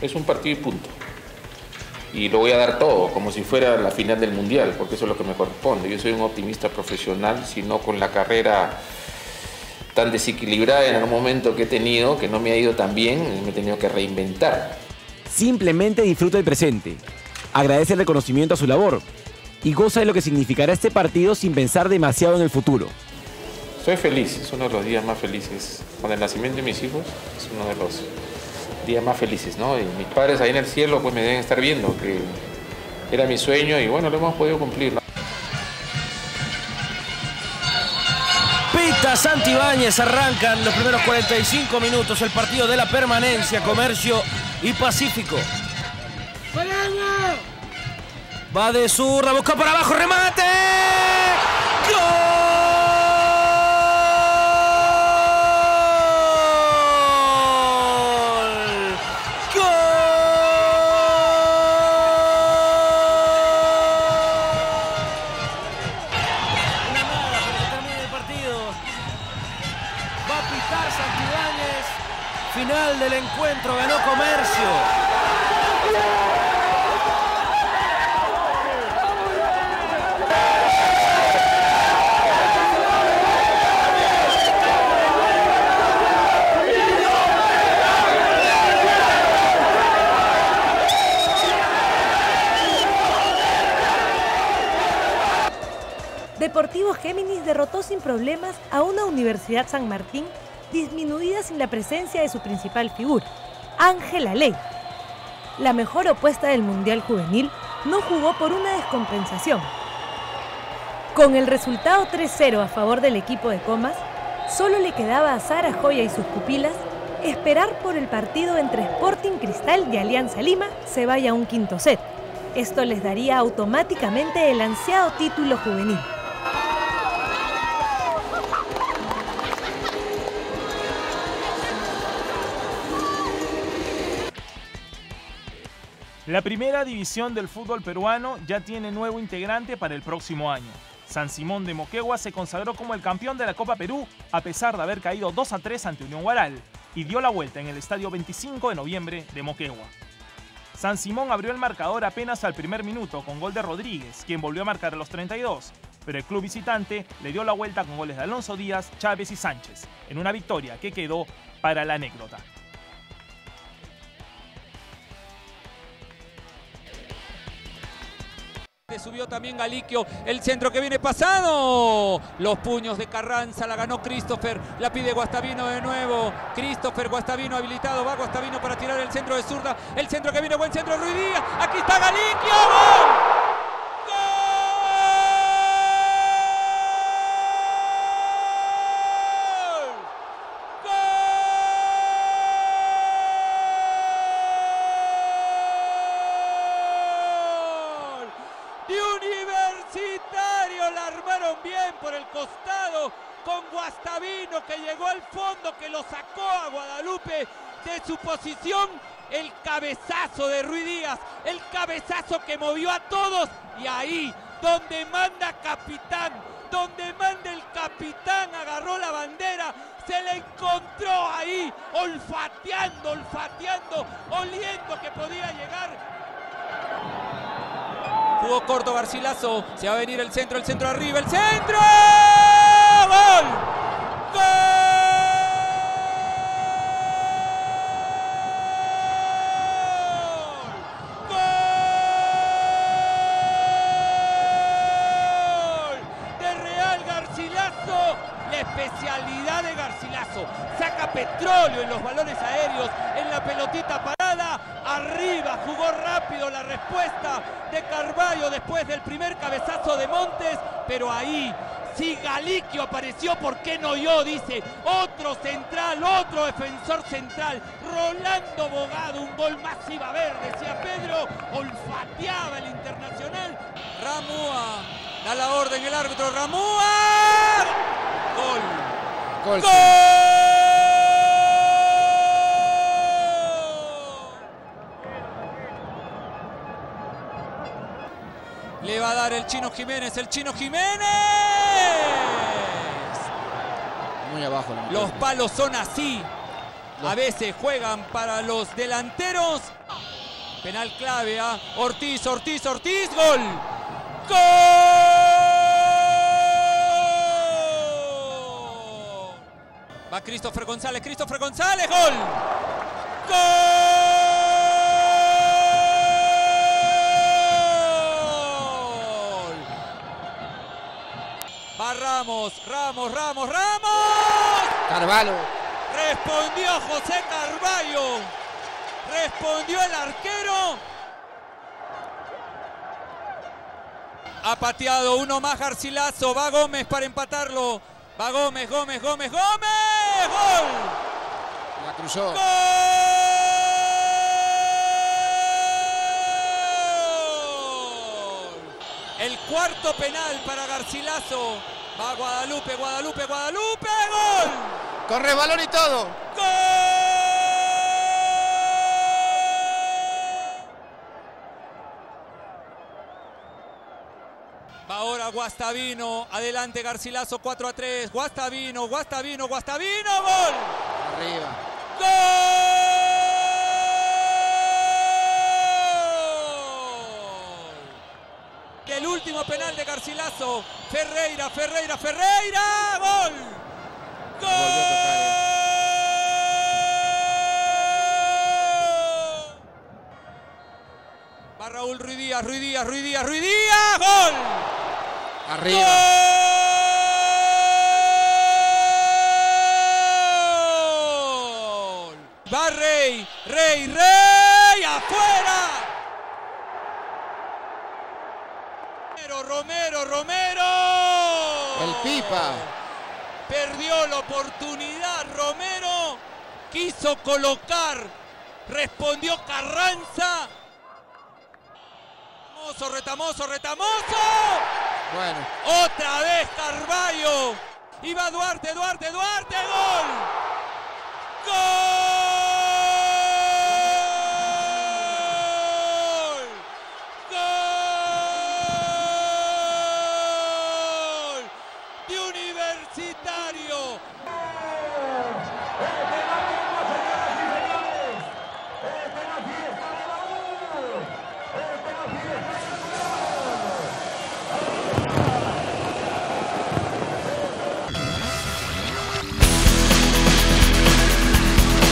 Es un partido y punto. Y lo voy a dar todo, como si fuera la final del Mundial, porque eso es lo que me corresponde. Yo soy un optimista profesional, si no con la carrera tan desequilibrada en algún momento que he tenido, que no me ha ido tan bien, me he tenido que reinventar. Simplemente disfruta el presente, agradece el reconocimiento a su labor y goza de lo que significará este partido sin pensar demasiado en el futuro. Soy feliz, es uno de los días más felices. Con el nacimiento de mis hijos es uno de los días más felices, ¿no? Y mis padres ahí en el cielo pues me deben estar viendo que era mi sueño y bueno, lo hemos podido cumplir. ¿no? Pita Santibáñez arrancan los primeros 45 minutos el partido de la permanencia, comercio y pacífico. Va de zurda, busca por abajo, remate. Final del encuentro, ganó Comercio. Deportivo Géminis derrotó sin problemas a una Universidad San Martín disminuida sin la presencia de su principal figura, Ángela Ley. La mejor opuesta del Mundial Juvenil no jugó por una descompensación. Con el resultado 3-0 a favor del equipo de Comas, solo le quedaba a Sara Joya y sus pupilas esperar por el partido entre Sporting Cristal y Alianza Lima se vaya a un quinto set. Esto les daría automáticamente el ansiado título juvenil. La primera división del fútbol peruano ya tiene nuevo integrante para el próximo año. San Simón de Moquegua se consagró como el campeón de la Copa Perú a pesar de haber caído 2 a 3 ante Unión Guaral y dio la vuelta en el estadio 25 de noviembre de Moquegua. San Simón abrió el marcador apenas al primer minuto con gol de Rodríguez, quien volvió a marcar a los 32, pero el club visitante le dio la vuelta con goles de Alonso Díaz, Chávez y Sánchez, en una victoria que quedó para la anécdota. Subió también Galiquio, el centro que viene pasado. Los puños de Carranza, la ganó Christopher, la pide Guastavino de nuevo. Christopher Guastavino habilitado, va Guastavino para tirar el centro de zurda. El centro que viene, buen centro, Ruiz. Aquí está Galiquio. de Universitario la armaron bien por el costado con Guastavino que llegó al fondo, que lo sacó a Guadalupe de su posición. El cabezazo de Ruiz Díaz, el cabezazo que movió a todos y ahí donde manda capitán, donde manda el capitán, agarró la bandera, se le encontró ahí, olfateando, olfateando, oliendo que podía llegar Jugó corto Garcilaso. Se va a venir el centro, el centro arriba, el centro. ¡Gol! ¡Gol! De Real Garcilaso. La especialidad de Garcilaso. Saca petróleo en los balones aéreos, en la pelotita parada. Arriba jugó rápido la respuesta de Carballo después del primer cabezazo de Montes, pero ahí si Galiquio apareció, ¿por qué no yo? Dice otro central, otro defensor central, Rolando Bogado, un gol más iba a ver, decía Pedro, olfateaba el internacional. Ramúa, da la orden el árbitro, Ramúa, gol. Gol. ¡Gol! Le va a dar el Chino Jiménez, el Chino Jiménez. Muy abajo. la Los palos son así. A veces juegan para los delanteros. Penal clave a Ortiz, Ortiz, Ortiz, gol. ¡Gol! Va Christopher González, Christopher González, gol. ¡Gol! Ramos, Ramos, Ramos, Ramos. Carvalho. Respondió José Carballo. Respondió el arquero. Ha pateado uno más Garcilaso. Va Gómez para empatarlo. Va Gómez, Gómez, Gómez, Gómez. Gol. La cruzó. ¡Gol! El cuarto penal para Garcilaso. Va Guadalupe, Guadalupe, Guadalupe. Gol. Corre balón y todo. Va ahora Guastavino, adelante Garcilaso 4 a 3. Guastavino, Guastavino, Guastavino, gol. Arriba. ¡Gol! El último penal de Garcilaso. Ferreira, Ferreira, Ferreira, gol. ¡Gol! Va Raúl Ruidías, Ruidías, Ruidías, Ruidías, gol. Arriba. ¡Gol! Va Rey, Rey, Rey, afuera. Romero, Romero, Romero. El Pipa. Perdió la oportunidad Romero. Quiso colocar. Respondió Carranza. Retamoso, retamoso, retamoso. Bueno. Otra vez Carballo. Y va Duarte, Duarte, Duarte. Gol. Gol.